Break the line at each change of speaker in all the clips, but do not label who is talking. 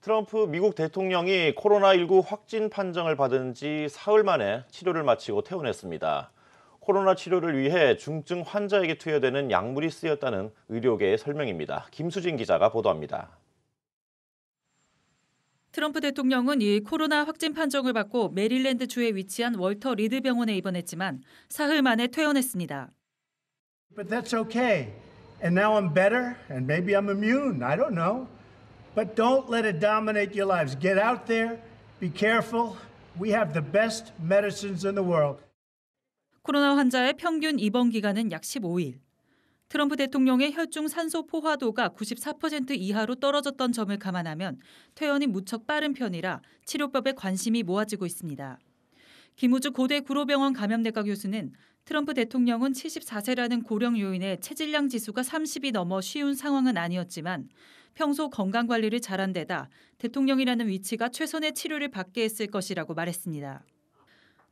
트럼프 미국 대통령이 코로나19 확진 판정을 받은 지 사흘 만에 치료를 마치고 퇴원했습니다. 코로나 치료를 위해 중증 환자에게 투여되는 약물이 쓰였다는 의료계의 설명입니다. 김수진 기자가 보도합니다.
트럼프 대통령은 이 코로나 확진 판정을 받고 메릴랜드 주에 위치한 월터 리드 병원에 입원했지만 사흘 만에 퇴원했습니다.
But that's okay. And now I'm better and maybe I'm immune. I don't know. But don't let it dominate your lives. Get out there, be careful. We have the best medicines in the world.
코로나 환자의 평균 입원 기간은 약 15일. 트럼프 대통령의 혈중 산소 포화도가 94% 이하로 떨어졌던 점을 감안하면 퇴원이 무척 빠른 편이라 치료법에 관심이 모아지고 있습니다. 김우주 고대 구로병원 감염내과 교수는 트럼프 대통령은 74세라는 고령 요인에 체질량 지수가 30이 넘어 쉬운 상황은 아니었지만 평소 건강 관리를 잘한 데다 대통령이라는 위치가 최선의 치료를 받게 했을 것이라고 말했습니다.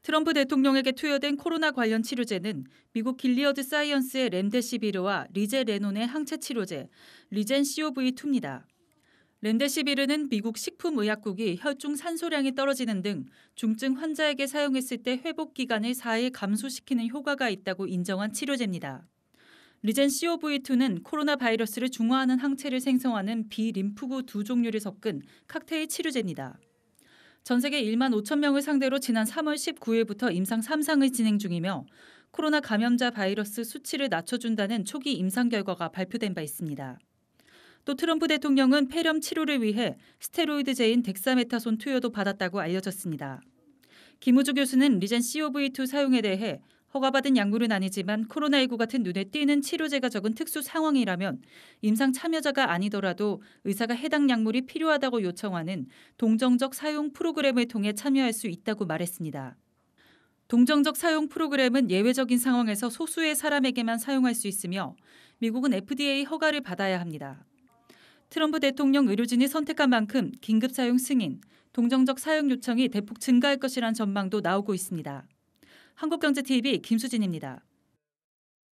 트럼프 대통령에게 투여된 코로나 관련 치료제는 미국 길리어드 사이언스의 렘데시비르와 리제네론의 항체 치료제 리젠 COV2입니다. 렘데시비르는 미국 식품의약국이 혈중 산소량이 떨어지는 등 중증 환자에게 사용했을 때 회복 기간을 4일 감소시키는 효과가 있다고 인정한 치료제입니다. 리젠 COV2는 코로나 바이러스를 중화하는 항체를 생성하는 B림프구 두 종류를 섞은 칵테일 치료제입니다. 전 세계 1만 5천 명을 상대로 지난 3월 19일부터 임상 3상을 진행 중이며 코로나 감염자 바이러스 수치를 낮춰준다는 초기 임상 결과가 발표된 바 있습니다. 또 트럼프 대통령은 폐렴 치료를 위해 스테로이드제인 덱사메타손 투여도 받았다고 알려졌습니다. 김우주 교수는 리젠 COV2 사용에 대해 허가받은 약물은 아니지만 코로나19 같은 눈에 띄는 치료제가 적은 특수 상황이라면 임상 참여자가 아니더라도 의사가 해당 약물이 필요하다고 요청하는 동정적 사용 프로그램을 통해 참여할 수 있다고 말했습니다. 동정적 사용 프로그램은 예외적인 상황에서 소수의 사람에게만 사용할 수 있으며 미국은 FDA 허가를 받아야 합니다. 트럼프 대통령 의료진이 선택한 만큼 긴급 사용 승인, 동정적 사용 요청이 대폭 증가할 것이란 전망도 나오고 있습니다. 한국경제TV 김수진입니다.